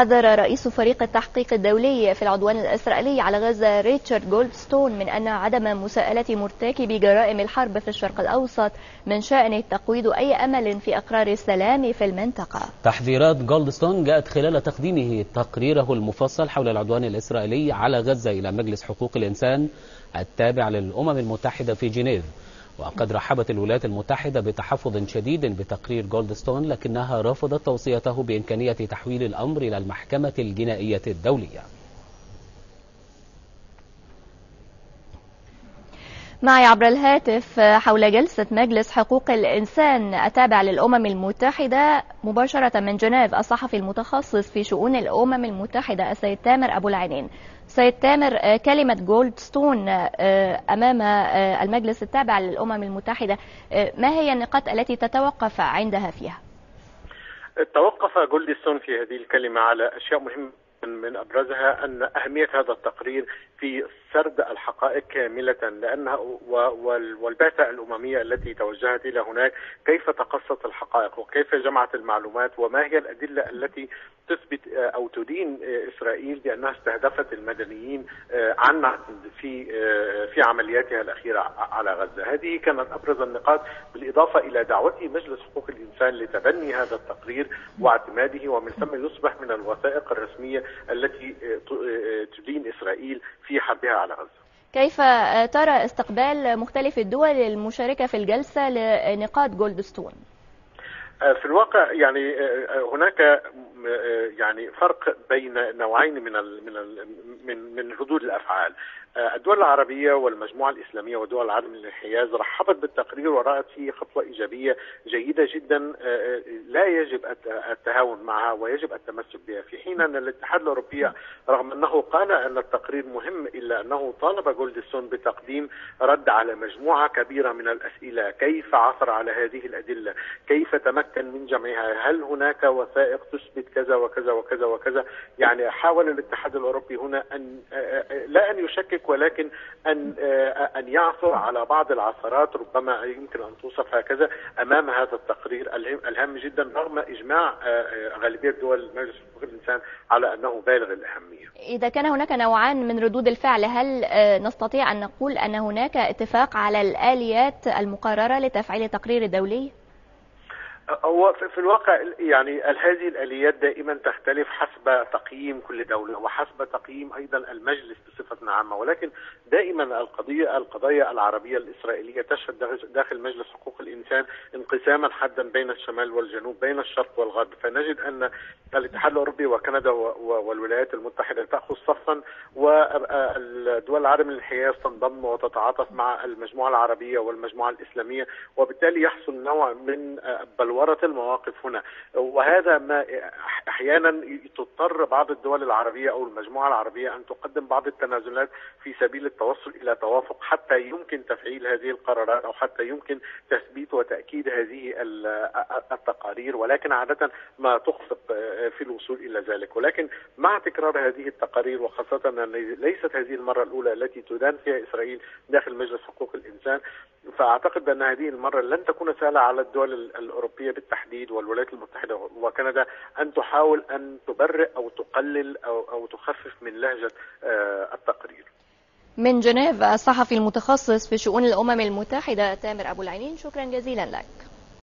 حذر رئيس فريق التحقيق الدولي في العدوان الإسرائيلي على غزة ريتشارد جولدستون من أن عدم مساءلة مرتكبي جرائم الحرب في الشرق الأوسط من شأنه تقويض أي أمل في إقرار السلام في المنطقة. تحذيرات جولدستون جاءت خلال تقديمه تقريره المفصل حول العدوان الإسرائيلي على غزة إلى مجلس حقوق الإنسان التابع للأمم المتحدة في جنيف. وقد رحبت الولايات المتحدة بتحفظ شديد بتقرير جولدستون لكنها رفضت توصيته بإمكانية تحويل الأمر إلى المحكمة الجنائية الدولية. معي عبر الهاتف حول جلسة مجلس حقوق الإنسان التابع للأمم المتحدة مباشرة من جنيف الصحفي المتخصص في شؤون الأمم المتحدة السيد تامر أبو العينين سيد تامر كلمة جولدستون أمام المجلس التابع للأمم المتحدة ما هي النقاط التي تتوقف عندها فيها؟ توقف جولدستون في هذه الكلمة على أشياء مهمة من أبرزها أن أهمية هذا التقرير في سرد الحقائق كاملة لأنها والبعثة الأممية التي توجهت إلى هناك كيف تقصت الحقائق وكيف جمعت المعلومات وما هي الأدلة التي تثبت أو تدين إسرائيل بأنها استهدفت المدنيين عن في في عملياتها الأخيرة على غزة، هذه كانت أبرز النقاط بالإضافة إلى دعوته مجلس حقوق الإنسان لتبني هذا التقرير واعتماده ومن ثم يصبح من الوثائق الرسمية التي تدين إسرائيل في حربها على غزة. كيف ترى استقبال مختلف الدول المشاركة في الجلسة لنقاط جولدستون؟ في الواقع يعني هناك يعني فرق بين نوعين من ال من ال من من ردود الأفعال الدول العربية والمجموعة الإسلامية ودول العالم الانحياز رحبت بالتقرير ورأت فيه خطوة إيجابية جيدة جدا لا يجب التهاون معها ويجب التمسك بها. في حين أن الاتحاد الأوروبي رغم أنه قال أن التقرير مهم إلا أنه طالب جولدستون بتقديم رد على مجموعة كبيرة من الأسئلة كيف عثر على هذه الأدلة؟ كيف تمكن من جمعها؟ هل هناك وثائق تثبت كذا وكذا وكذا وكذا؟ يعني حاول الاتحاد الأوروبي هنا أن لا أن يشكك ولكن أن أن يعثر على بعض العثرات ربما يمكن أن توصف هكذا أمام هذا التقرير الهام جدا رغم إجماع غالبية دول مجلس حقوق الإنسان على أنه بالغ الأهمية. إذا كان هناك نوعان من ردود الفعل هل نستطيع أن نقول أن هناك اتفاق على الآليات المقررة لتفعيل التقرير الدولي؟ هو في الواقع يعني هذه الآليات دائما تختلف حسب تقييم كل دولة وحسب تقييم أيضا المجلس بصفه عامة ولكن دائما القضية القضايا العربية الإسرائيلية تشهد داخل مجلس حقوق الإنسان انقساما حدا بين الشمال والجنوب بين الشرق والغرب. فنجد أن الاتحاد الأوروبي وكندا والولايات المتحدة تأخذ صفا والدول العالم الانحياز تنضم وتتعاطف مع المجموعة العربية والمجموعة الإسلامية وبالتالي يحصل نوع من بلوره المواقف هنا. وهذا ما أحيانا تضطر بعض الدول العربية أو المجموعة العربية أن تقدم بعض التنازلات في سبيل التوصل إلى توافق حتى يمكن تفعيل هذه القرارات أو حتى يمكن تثبيت وتأكيد هذه التقارير. ولكن عادة ما تخفق في الوصول إلى ذلك. ولكن مع تكرار هذه التقارير وخاصة ليست هذه المرة الأولى التي تدان فيها إسرائيل داخل مجلس حقوق الإنسان فأعتقد أن هذه المرة لن تكون سهلة على الدول الأوروبية بالتحديد والولايات المتحدة وكندا أن تحاول أن تبرئ أو تقلل أو أو تخفف من لهجة التقرير. من جنيف الصحفي المتخصص في شؤون الأمم المتحدة تامر أبو العينين شكرا جزيلا لك.